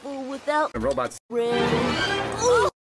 successful without robots. Really?